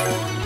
Oh.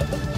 you